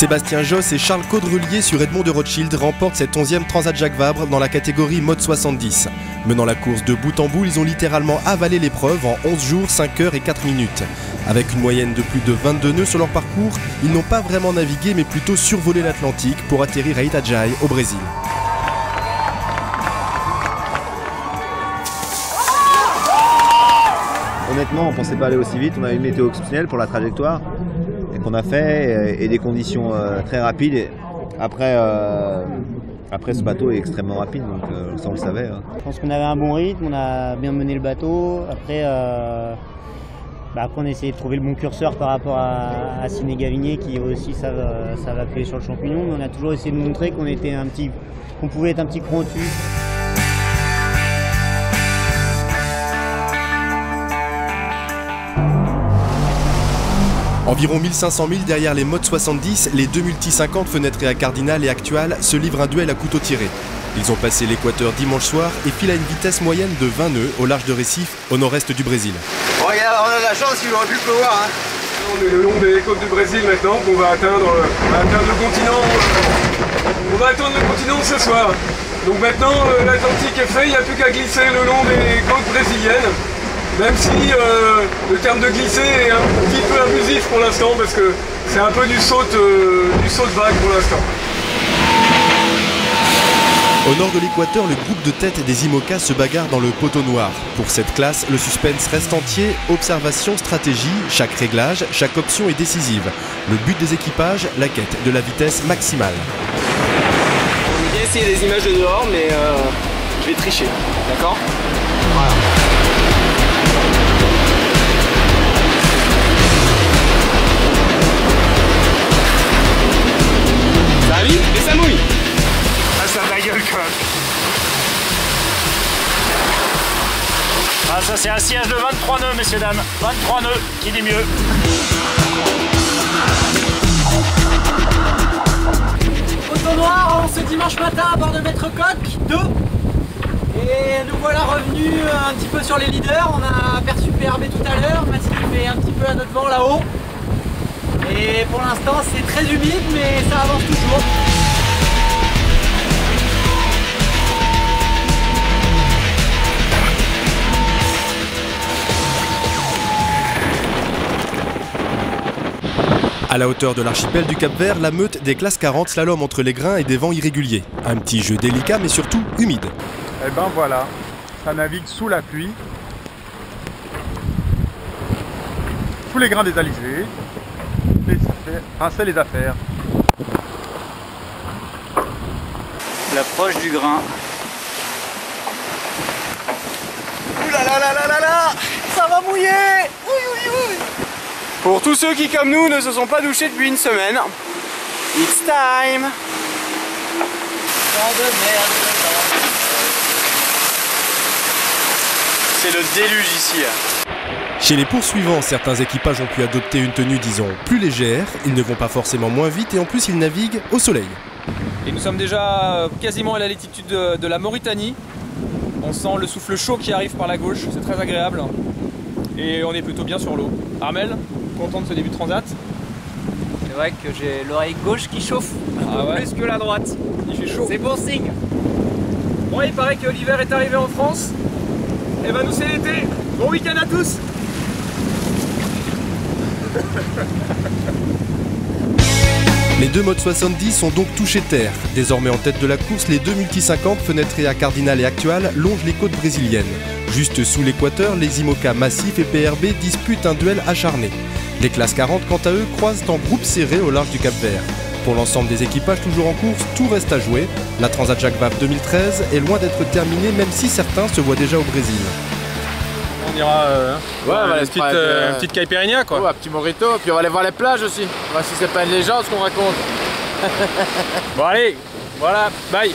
Sébastien Josse et Charles Caudrelier sur Edmond de Rothschild remportent cette 11e Transat Jacques Vabre dans la catégorie mode 70. Menant la course de bout en bout, ils ont littéralement avalé l'épreuve en 11 jours, 5 heures et 4 minutes. Avec une moyenne de plus de 22 nœuds sur leur parcours, ils n'ont pas vraiment navigué mais plutôt survolé l'Atlantique pour atterrir à Itajaí au Brésil. Honnêtement, on pensait pas aller aussi vite. On a une météo exceptionnelle pour la trajectoire qu'on a fait et, des conditions euh, très rapides. après, euh, après, ce bateau est extrêmement rapide, donc euh, ça on le savait. hein. Je pense qu'on avait un bon rythme, on a bien mené le bateau. Après, bah, après on a essayé de trouver le bon curseur par rapport à, à Ciné Gavinier qui aussi ça va appuyer sur le champignon. On a toujours essayé de montrer qu'on pouvait être un petit cran au-dessus. Environ 1500 000 derrière les modes 70, les deux multi 50 fenêtrés à Cardinal et Actual se livrent un duel à couteau tiré. Ils ont passé l'équateur dimanche soir et filent à une vitesse moyenne de 20 nœuds au large de Recife, au nord-est du Brésil. Regarde, on a de la chance, il aurait pu pleuvoir. Hein. On est le long des côtes du Brésil maintenant, qu'on va atteindre, on va atteindre le continent. On va atteindre le continent ce soir. Donc maintenant, euh, l'Atlantique est fait, il n'y a plus qu'à glisser le long des côtes brésiliennes. Même si euh, le terme de glisser est un petit peu abusif pour l'instant, parce que c'est un peu du saut, euh, du saut de vague pour l'instant. Au nord de l'équateur, le groupe de tête des IMOCA se bagarre dans le poteau noir. Pour cette classe, le suspense reste entier, observation, stratégie, chaque réglage, chaque option est décisive. Le but des équipages, la quête de la vitesse maximale. On va essayer des images de dehors, mais euh, je vais tricher, d'accord? Voilà. Ah ça c'est un siège de 23 nœuds messieurs dames. 23 nœuds, qui dit mieux Auto noir, ce dimanche matin à bord de Maître Coq 2. Et nous voilà revenus un petit peu sur les leaders. On a aperçu PRB tout à l'heure, Massif est un petit peu à notre vent là-haut. Et pour l'instant c'est très humide mais ça avance toujours. À la hauteur de l'archipel du Cap Vert, la meute des classes 40 slalom entre les grains et des vents irréguliers. Un petit jeu délicat mais surtout humide. Et ben voilà, ça navigue sous la pluie. Tous les grains affaires, rincer les affaires. L'approche du grain. Ouh là là là là là là Pour tous ceux qui, comme nous, ne se sont pas douchés depuis une semaine, it's time C'est le déluge ici. Chez les poursuivants, certains équipages ont pu adopter une tenue, disons, plus légère. Ils ne vont pas forcément moins vite et en plus ils naviguent au soleil. Et nous sommes déjà euh, quasiment à la latitude de, de la Mauritanie. On sent le souffle chaud qui arrive par la gauche, c'est très agréable. Et on est plutôt bien sur l'eau. Armel, content de ce début de transat C'est vrai que j'ai l'oreille gauche qui chauffe Ah ouais plus que la droite. Il fait chaud. C'est bon signe. Bon, il paraît que l'hiver est arrivé en France. Et ben nous c'est l'été. Bon week-end à tous Les deux modes 70 sont donc touchés terre. Désormais en tête de la course, les deux multi 50 fenêtrés à Cardinal et Actual longent les côtes brésiliennes. Juste sous l'équateur, les IMOCA Massif et PRB disputent un duel acharné. Les classes 40, quant à eux, croisent en groupe serré au large du Cap Vert. Pour l'ensemble des équipages toujours en course, tout reste à jouer. La Transat Jacques Vabre 2013 est loin d'être terminée, même si certains se voient déjà au Brésil. On ira euh, Ouais, on va aller une petite, euh, petite caipirinha quoi. Oh, un petit morito, puis on va aller voir les plages aussi. Voir si c'est pas une légende ce qu'on raconte. Bon allez, voilà, bye